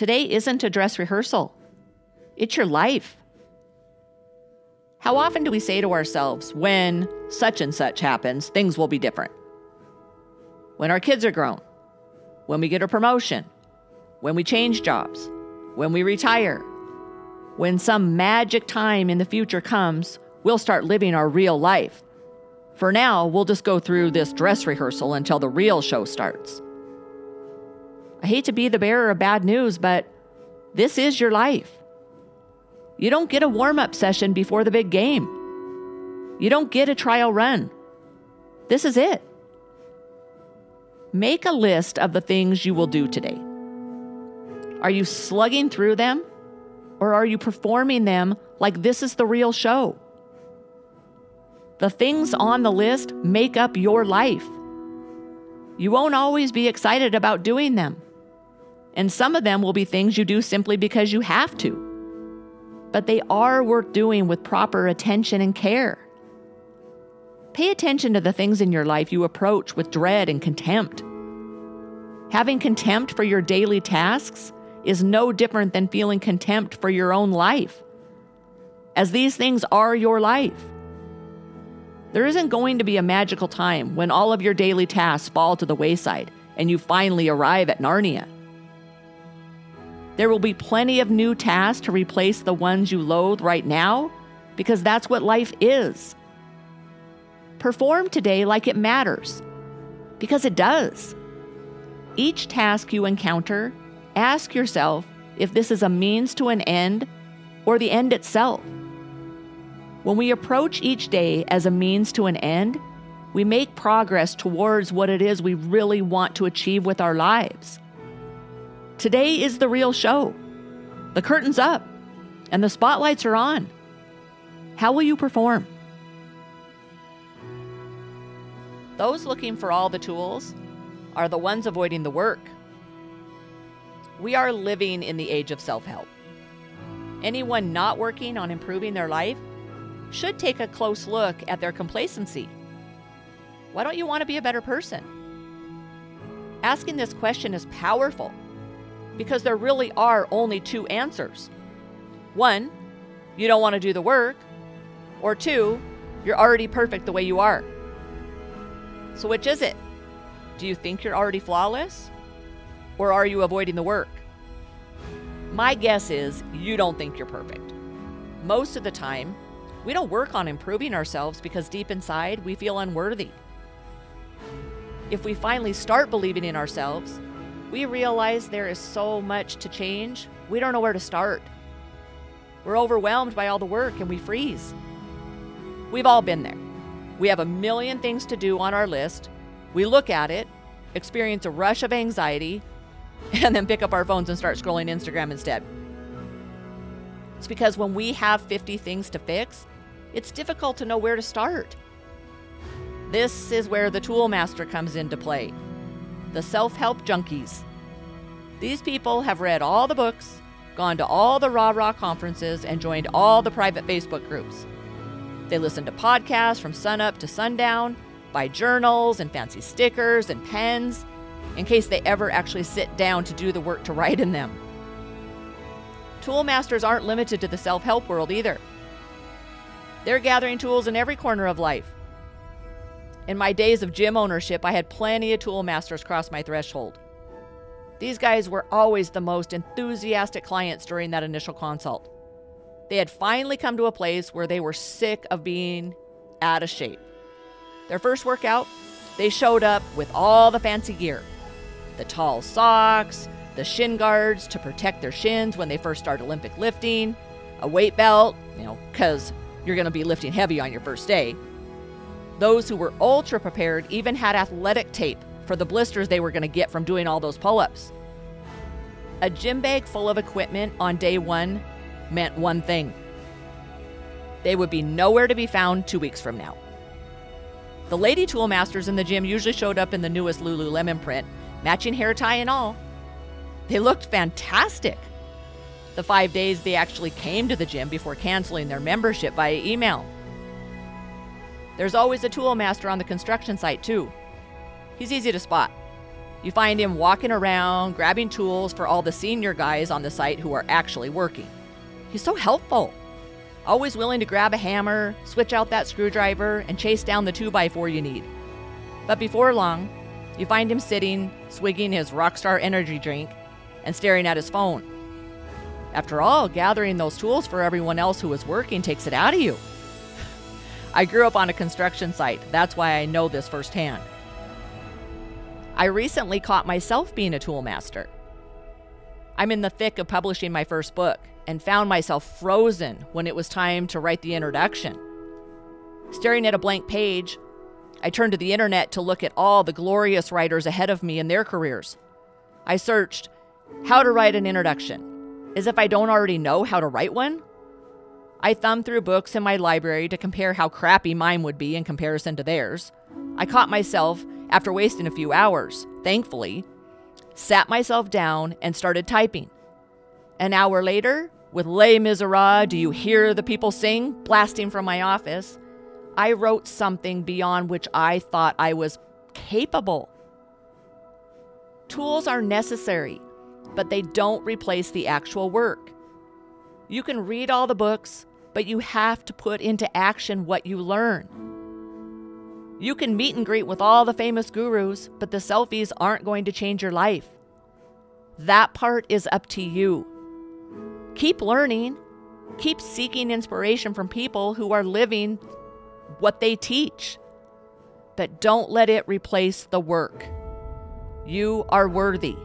Today isn't a dress rehearsal, it's your life. How often do we say to ourselves, when such and such happens, things will be different? When our kids are grown, when we get a promotion, when we change jobs, when we retire, when some magic time in the future comes, we'll start living our real life. For now, we'll just go through this dress rehearsal until the real show starts. I hate to be the bearer of bad news, but this is your life. You don't get a warm up session before the big game. You don't get a trial run. This is it. Make a list of the things you will do today. Are you slugging through them? Or are you performing them like this is the real show? The things on the list make up your life. You won't always be excited about doing them. And some of them will be things you do simply because you have to. But they are worth doing with proper attention and care. Pay attention to the things in your life you approach with dread and contempt. Having contempt for your daily tasks is no different than feeling contempt for your own life, as these things are your life. There isn't going to be a magical time when all of your daily tasks fall to the wayside and you finally arrive at Narnia. There will be plenty of new tasks to replace the ones you loathe right now because that's what life is. Perform today like it matters because it does. Each task you encounter, ask yourself if this is a means to an end or the end itself. When we approach each day as a means to an end, we make progress towards what it is we really want to achieve with our lives. Today is the real show. The curtain's up and the spotlights are on. How will you perform? Those looking for all the tools are the ones avoiding the work. We are living in the age of self help. Anyone not working on improving their life should take a close look at their complacency. Why don't you want to be a better person? Asking this question is powerful because there really are only two answers. One, you don't want to do the work, or two, you're already perfect the way you are. So, which is it? Do you think you're already flawless? Or are you avoiding the work? My guess is you don't think you're perfect. Most of the time, we don't work on improving ourselves because deep inside we feel unworthy. If we finally start believing in ourselves, we realize there is so much to change, we don't know where to start. We're overwhelmed by all the work and we freeze. We've all been there. We have a million things to do on our list. We look at it, experience a rush of anxiety, and then pick up our phones and start scrolling Instagram instead. It's because when we have 50 things to fix, it's difficult to know where to start. This is where the tool master comes into play the self help junkies. These people have read all the books, gone to all the rah rah conferences, and joined all the private Facebook groups. They listen to podcasts from sunup to sundown, buy journals and fancy stickers and pens in case they ever actually sit down to do the work to write in them. Tool masters aren't limited to the self help world either. They're gathering tools in every corner of life in my days of gym ownership, I had plenty of tool masters cross my threshold. These guys were always the most enthusiastic clients during that initial consult. They had finally come to a place where they were sick of being out of shape. Their first workout, they showed up with all the fancy gear the tall socks, the shin guards to protect their shins when they first start Olympic lifting, a weight belt, you know, because you're going to be lifting heavy on your first day, those who were ultra prepared even had athletic tape for the blisters they were going to get from doing all those pull ups. A gym bag full of equipment on day one meant one thing they would be nowhere to be found two weeks from now. The lady tool masters in the gym usually showed up in the newest Lululemon print, matching hair tie and all. They looked fantastic. The five days they actually came to the gym before canceling their membership via email. There's always a tool master on the construction site, too. He's easy to spot. You find him walking around, grabbing tools for all the senior guys on the site who are actually working. He's so helpful. Always willing to grab a hammer, switch out that screwdriver, and chase down the 2x4 you need. But before long, you find him sitting, swigging his Rockstar energy drink, and staring at his phone. After all, gathering those tools for everyone else who is working takes it out of you. I grew up on a construction site, that's why I know this firsthand. I recently caught myself being a tool master. I'm in the thick of publishing my first book and found myself frozen when it was time to write the introduction. Staring at a blank page, I turned to the internet to look at all the glorious writers ahead of me in their careers. I searched how to write an introduction, as if I don't already know how to write one. I thumbed through books in my library to compare how crappy mine would be in comparison to theirs. I caught myself, after wasting a few hours, thankfully, sat myself down and started typing. An hour later, with Les Miserables, Do You Hear the People Sing blasting from my office, I wrote something beyond which I thought I was capable. Tools are necessary, but they don't replace the actual work. You can read all the books, but you have to put into action what you learn. You can meet and greet with all the famous gurus, but the selfies aren't going to change your life. That part is up to you. Keep learning, keep seeking inspiration from people who are living what they teach, but don't let it replace the work. You are worthy.